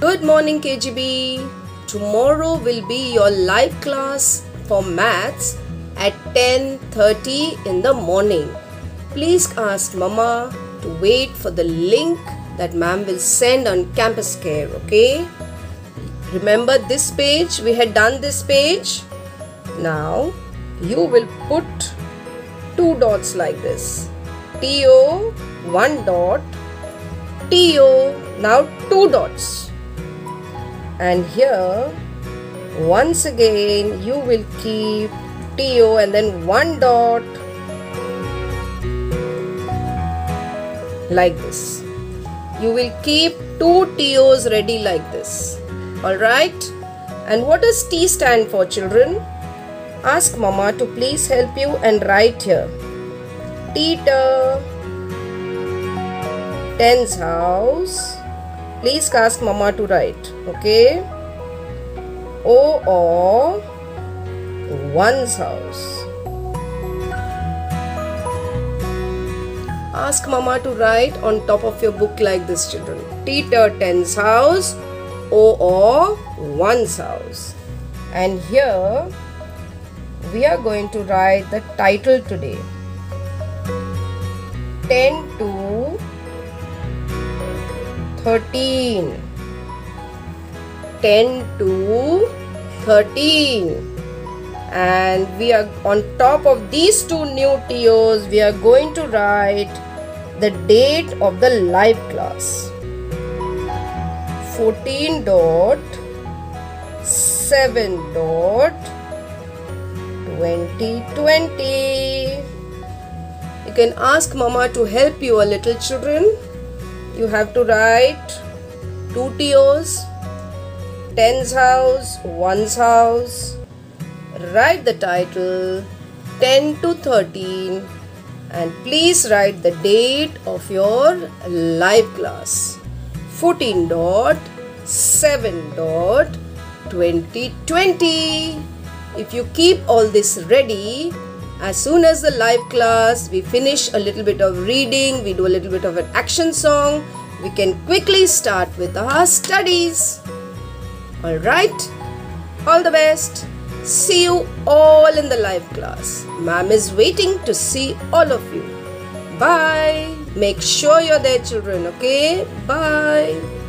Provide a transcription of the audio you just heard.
Good morning, KGB. Tomorrow will be your live class for maths at 10:30 in the morning. Please ask Mama to wait for the link that ma'am will send on Campus Care, okay? Remember this page? We had done this page. Now you will put two dots like this. TO, one dot, TO, now two dots. And here, once again, you will keep TO and then one dot like this. You will keep two TOs ready like this. Alright? And what does T stand for, children? Ask Mama to please help you and write here. Teeter. Tens house. Please ask Mama to write. Okay? O or one's house. Ask Mama to write on top of your book like this, children. Teeter tens house. O or one's house. And here we are going to write the title today 10 to 13 10 to 13 and we are on top of these two new TOs we are going to write the date of the live class. 14 dot 7 dot 2020 you can ask mama to help you a little children. You have to write two TOs tens house one's house. Write the title 10 to 13 and please write the date of your live class. 14 dot 7 dot 2020 if you keep all this ready as soon as the live class we finish a little bit of reading we do a little bit of an action song we can quickly start with our studies all right. All the best. See you all in the live class. Ma'am is waiting to see all of you. Bye. Make sure you're there children okay? Bye